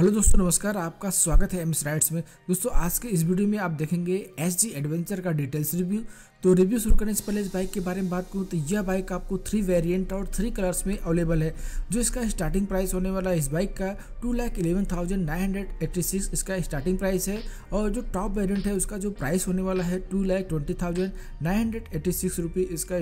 Hello दोस्तों, नमस्कार, आपका स्वागत है एम्स राइड्स में। दोस्तों, आज के इस वीडियो में आप देखेंगे एस जी एडवेंचर का डिटेल्स रिव्यू तो रिव्यू शुरू करने से पहले इस बाइक के बारे में बात करूँ तो यह बाइक आपको थ्री वेरिएंट और थ्री कलर्स में अवेलेबल है। जो इसका स्टार्टिंग प्राइस होने वाला है इस बाइक का two lakh eleven thousand nine hundred eighty six इसका स्टार्टिंग प्राइस है। और जो टॉप वेरियंट है, उसका जो प्राइस होने वाला है two lakh twenty thousand nine hundred eighty six rupee इसका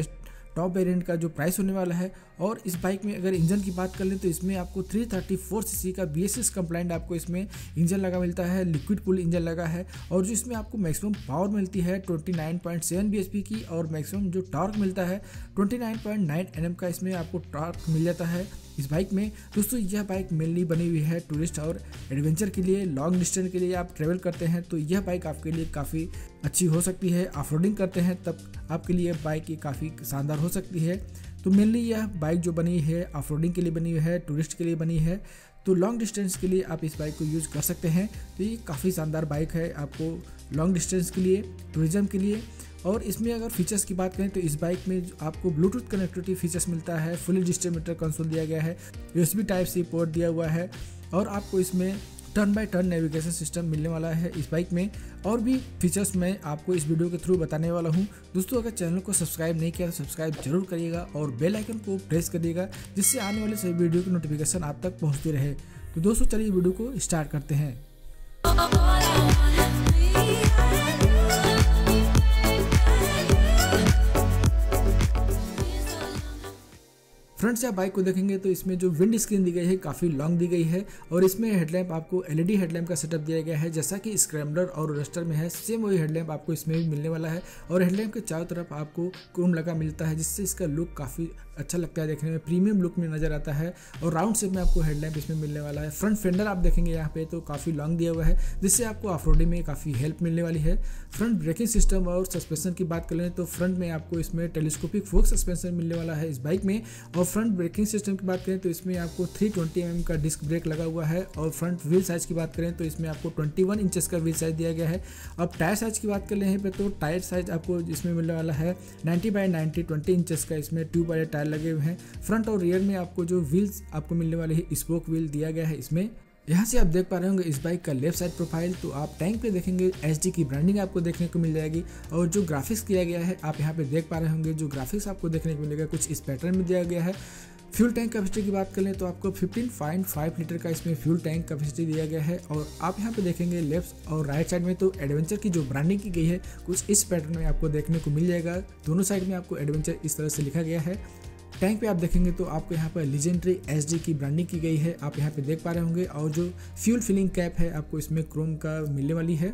टॉप वेरिएंट का जो प्राइस होने वाला है, और इस बाइक में अगर इंजन की बात कर लें तो इसमें आपको 334 सीसी का बी एस आपको इसमें इंजन लगा मिलता है लिक्विड पुल इंजन लगा है, और जो इसमें आपको मैक्सिमम पावर मिलती है 29.7 bhp की, और मैक्सिमम जो टॉर्क मिलता है 29.9 नाइन का इसमें आपको टॉर्क मिल जाता है। इस बाइक में। दोस्तों, यह बाइक मेनली बनी हुई है टूरिस्ट और एडवेंचर के लिए, लॉन्ग डिस्टेंस के लिए आप ट्रेवल करते हैं तो यह बाइक आपके लिए काफ़ी अच्छी हो सकती है। ऑफ़ करते हैं, तब आपके लिए बाइक ये काफ़ी शानदार हो सकती है। तो मेनली यह बाइक जो बनी है ऑफ़ के लिए बनी हुई है, टूरिस्ट के लिए बनी है तो लॉन्ग डिस्टेंस के लिए आप इस बाइक को यूज़ कर सकते हैं। तो ये काफ़ी शानदार बाइक है आपको लॉन्ग डिस्टेंस के लिए, टूरिज़्म के लिए। और इसमें अगर फीचर्स की बात करें तो इस बाइक में आपको ब्लूटूथ कनेक्टिविटी फीचर्स मिलता है फुली डिस्ट्रीमीटर कंसोल दिया गया है यूएसबी टाइप सी पोर्ट दिया हुआ है और आपको इसमें turn by turn navigation system मिलने वाला है इस बाइक में और भी फीचर्स मैं आपको इस वीडियो के थ्रू बताने वाला हूँ दोस्तों अगर चैनल को सब्सक्राइब नहीं किया तो सब्सक्राइब ज़रूर करिएगा और बेल आइकन को प्रेस करिएगा जिससे आने वाले सभी वीडियो की नोटिफिकेशन आप तक पहुँचती रहे तो दोस्तों चलिए वीडियो को स्टार्ट करते हैं फ्रंट से आप बाइक को देखेंगे तो इसमें जो विंड स्क्रीन दी गई है, काफ़ी लॉन्ग दी गई है और इसमें हेडलैम्प आपको एलईडी हेडलैम्प का सेटअप दिया गया है, जैसा कि स्क्रैम्बलर और रस्टर में है, सेम वही हेडलैम्प आपको इसमें भी मिलने वाला है और हेडलैम्प के चारों तरफ़ आपको क्रोम लगा मिलता है, जिससे इसका लुक काफ़ी अच्छा लगता है देखने में, प्रीमियम लुक में नज़र आता है और राउंड शेप में आपको हेडलैम्प इसमें मिलने वाला है। फ्रंट फेंडर आप देखेंगे यहाँ पे तो काफ़ी लॉन्ग दिया हुआ है, जिससे आपको ऑफ़ में काफ़ी हेल्प मिलने वाली है। फ्रंट ब्रेकिंग सिस्टम और सस्पेंशन की बात कर तो फ्रंट में आपको इसमें टेलीस्कोपिक फोक सस्पेंशन मिलने वाला है इस बाइक में और फ्रंट ब्रेकिंग सिस्टम की बात करें तो इसमें आपको 320 ट्वेंटी mm का डिस्क ब्रेक लगा हुआ है और फ्रंट व्हील साइज़ की बात करें तो इसमें आपको 21 वन इंचेस का व्हील साइज़ दिया गया है। अब टायर साइज़ की बात कर ले पे तो टायर साइज़ आपको इसमें मिलने वाला है 90 बाई 90 20 इंचेस का इसमें ट्यूब वाले टायर लगे हुए हैं। फ्रंट और रियर में आपको जो व्हील्स आपको मिलने वाले है स्पोक व्हील दिया गया है इसमें। यहाँ से आप देख पा रहे होंगे इस बाइक का लेफ़्ट साइड प्रोफ़ाइल तो आप टैंक पे देखेंगे एच की ब्रांडिंग आपको देखने को मिल जाएगी और जो ग्राफिक्स किया गया है, आप यहाँ पे देख पा रहे होंगे, जो ग्राफिक्स आपको देखने को मिलेगा, कुछ इस पैटर्न में दिया गया है। फ्यूल टैंक कैपेसिटी की बात करें तो आपको 15.5 लीटर का इसमें फ्यूल टैंक कैपेसिटी दिया गया है और आप यहाँ पे देखेंगे लेफ़्ट और राइट साइड में तो एडवेंचर की जो ब्रांडिंग की गई है, कुछ इस पैटर्न में आपको देखने को मिल जाएगा। दोनों साइड में आपको एडवेंचर इस तरह से लिखा गया है। टैंक पे आप देखेंगे तो आपको यहाँ पर लिजेंडरी एस की ब्रांडिंग की गई है। आप यहाँ पे देख पा रहे होंगे और जो फ्यूल फिलिंग कैप है, आपको इसमें क्रोम का मिलने वाली है।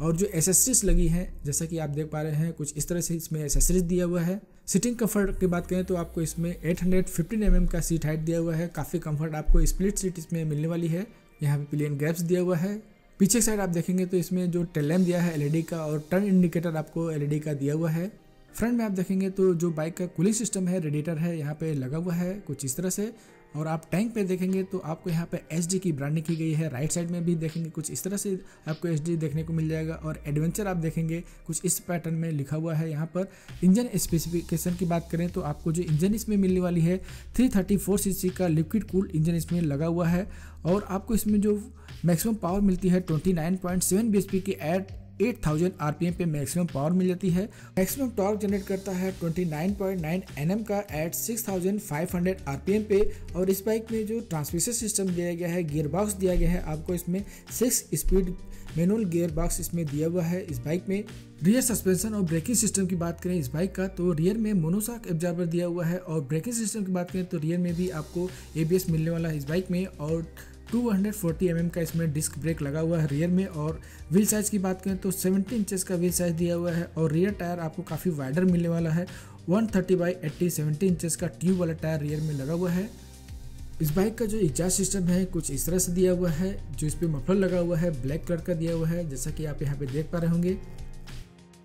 और जो एसेसरीज लगी हैं, जैसा कि आप देख पा रहे हैं, कुछ इस तरह से इसमें एसेसरीज दिया हुआ है। सीटिंग कंफर्ट की बात करें तो आपको इसमें 815 mm का सीट हाइट दिया हुआ है। काफ़ी कंफर्ट आपको स्प्लिट सीट इसमें मिलने वाली है। यहाँ पे प्लेन गैप्स दिया हुआ है। पीछे साइड आप देखेंगे तो इसमें जो टेलैम दिया है एलईडी का और टर्न इंडिकेटर आपको एलईडी का दिया हुआ है। फ्रंट में आप देखेंगे तो जो बाइक का कूलिंग सिस्टम है, रेडिएटर है, यहाँ पे लगा हुआ है कुछ इस तरह से। और आप टैंक पे देखेंगे तो आपको यहाँ पे एच की ब्रांडिंग की गई है। राइट साइड में भी देखेंगे कुछ इस तरह से आपको एच देखने को मिल जाएगा। और एडवेंचर आप देखेंगे कुछ इस पैटर्न में लिखा हुआ है यहाँ पर। इंजन स्पेसिफिकेशन की बात करें तो आपको जो इंजन इसमें मिलने वाली है 334 सीसी का लिक्विड कूल इंजन इसमें लगा हुआ है। और आपको इसमें जो मैक्सिमम पावर मिलती है ट्वेंटी 29.7 bhp की एट 8000 आरपीएम पे मैक्सिमम पावर मिल जाती है। मैक्सिमम टॉर्क जनरेट करता है 29.9 एनएम का एट 6500 आरपीएम पे। और इस बाइक में जो ट्रांसमिशन सिस्टम दिया गया है गियर बॉक्स दिया गया है, आपको इसमें six speed manual gear box इसमें दिया हुआ है इस बाइक में। रियर सस्पेंशन और ब्रेकिंग सिस्टम की बात करें इस बाइक का तो रियर में मोनोसाक एब्जॉर्बर दिया हुआ है। और ब्रेकिंग सिस्टम की बात करें तो रियर में भी आपको एबीएस मिलने वाला है इस बाइक में। और 240 mm का इसमें डिस्क ब्रेक लगा हुआ है रियर में और व्हील साइज़ की बात करें तो 70 इंचेस का व्हील साइज़ दिया हुआ है और रियर टायर आपको काफ़ी वाइडर मिलने वाला है। 130 thirty by eighty seventy inches का ट्यूब वाला टायर रियर में लगा हुआ है। इस बाइक का जो एग्जास्ट सिस्टम है, कुछ इस तरह से दिया हुआ है, जो इस पर मफलर लगा हुआ है ब्लैक कलर का दिया हुआ है, जैसा कि आप यहाँ पे देख पा रहे होंगे।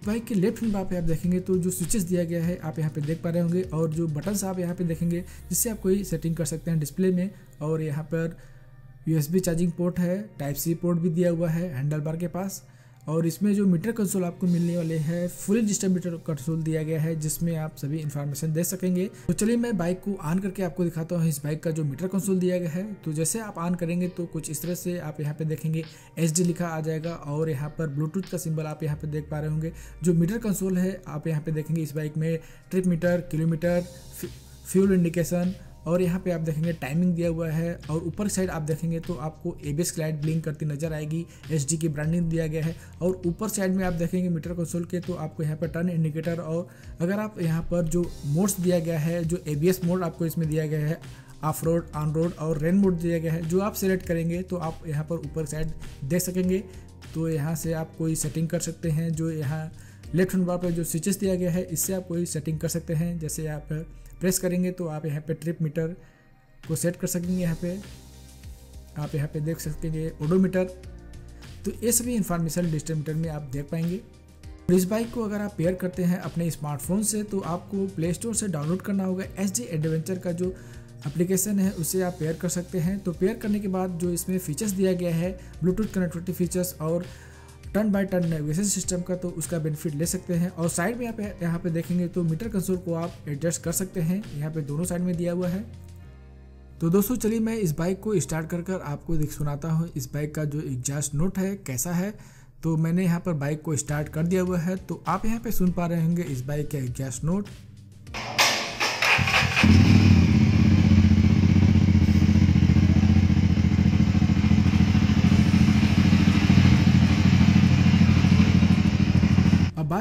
बाइक के लेफ़्ट पे आप देखेंगे तो जो स्विचेस दिया गया है, आप यहाँ पे देख पा रहे होंगे और जो बटन्स आप यहाँ पे देखेंगे, जिससे आप कोई सेटिंग कर सकते हैं डिस्प्ले में और यहाँ पर यूएसबी चार्जिंग पोर्ट है टाइप सी पोर्ट भी दिया हुआ है हैंडल बार के पास। और इसमें जो मीटर कंसोल आपको मिलने वाले हैं फुल डिजिटल मीटर कंसोल दिया गया है, जिसमें आप सभी इन्फॉर्मेशन दे सकेंगे। तो चलिए मैं बाइक को ऑन करके आपको दिखाता हूँ, इस बाइक का जो मीटर कंसोल दिया गया है। तो जैसे आप ऑन करेंगे तो कुछ इस तरह से आप यहाँ पे देखेंगे एच लिखा आ जाएगा। और यहाँ पर ब्लूटूथ का सिंबल आप यहाँ पे देख पा रहे होंगे। जो मीटर कंसोल है, आप यहाँ पे देखेंगे इस बाइक में trip meter kilometre fuel indication और यहाँ पे आप देखेंगे टाइमिंग दिया हुआ है और ऊपर साइड आप देखेंगे तो आपको ए बी लाइट ब्लिंक करती नज़र आएगी एच डी की ब्रांडिंग दिया गया है और ऊपर साइड में आप देखेंगे मीटर कंसोल के तो आपको यहाँ पर टर्न इंडिकेटर और अगर आप यहाँ पर जो मोड्स दिया गया है, जो एबीएस मोड आपको इसमें दिया गया है ऑफ़ रोड ऑन रोड और रेन मोड दिया गया है, जो आप सेलेक्ट करेंगे तो आप यहाँ पर ऊपर साइड देख सकेंगे। तो यहाँ से आप कोई सेटिंग कर सकते हैं जो यहाँ लेफ़्ट हैंड बार पर जो स्विचेस दिया गया है, इससे आप कोई सेटिंग कर सकते हैं। जैसे आप प्रेस करेंगे तो आप यहाँ पे ट्रिप मीटर को सेट कर सकेंगे यहाँ पे। आप यहाँ पे देख सकेंगे ओडोमीटर। तो ये सभी इंफॉर्मेशन डिजिटल मीटर में आप देख पाएँगे। इस बाइक को अगर आप पेयर करते हैं अपने स्मार्टफ़ोन से तो आपको प्ले स्टोर से डाउनलोड करना होगा। एच डी एडवेंचर का जो एप्लीकेशन है, उसे आप पेयर कर सकते हैं। तो पेयर करने के बाद जो इसमें फीचर्स दिया गया है ब्लूटूथ कनेक्टिविटी फीचर्स और turn by turn navigation system का तो उसका बेनिफिट ले सकते हैं। और साइड में यहाँ पे यहाँ पे देखेंगे तो मीटर कंसोल को आप एडजस्ट कर सकते हैं। यहाँ पे दोनों साइड में दिया हुआ है। तो दोस्तों, चलिए मैं इस बाइक को स्टार्ट कर कर आपको देख सुनाता हूँ। इस बाइक का जो एग्जास्ट नोट है, कैसा है? तो मैंने यहाँ पर बाइक को स्टार्ट कर दिया हुआ है। तो आप यहाँ पे सुन पा रहे होंगे इस बाइक का एग्जास्ट नोट।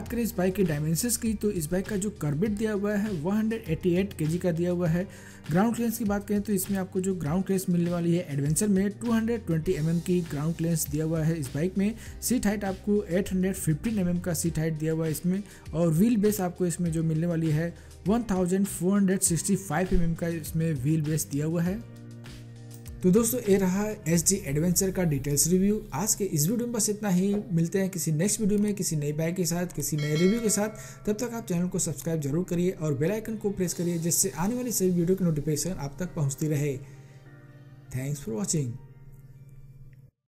बात करें इस बाइक के डायमेंशंस की तो इस बाइक का जो कर्बिट दिया हुआ है 188 केजी का दिया हुआ है। ग्राउंड क्लेंस की बात करें तो इसमें आपको जो ग्राउंड क्लेंस मिलने वाली है एडवेंचर में 220 mm की ग्राउंड क्लेंस दिया हुआ है इस बाइक में। सीट हाइट आपको 815 mm का सीट हाइट दिया हुआ है इसमें। और व्हील बेस आपको इसमें जो मिलने वाली है 1465 mm का इसमें व्हील बेस दिया हुआ है। तो दोस्तों, ये रहा एस जी एडवेंचर का डिटेल्स रिव्यू आज के इस वीडियो में बस इतना ही। मिलते हैं किसी नेक्स्ट वीडियो में, किसी नई बाइक के साथ, किसी नए रिव्यू के साथ। तब तक आप चैनल को सब्सक्राइब ज़रूर करिए और बेल आइकन को प्रेस करिए, जिससे आने वाली सभी वीडियो की नोटिफिकेशन आप तक पहुँचती रहे। Thanks for watching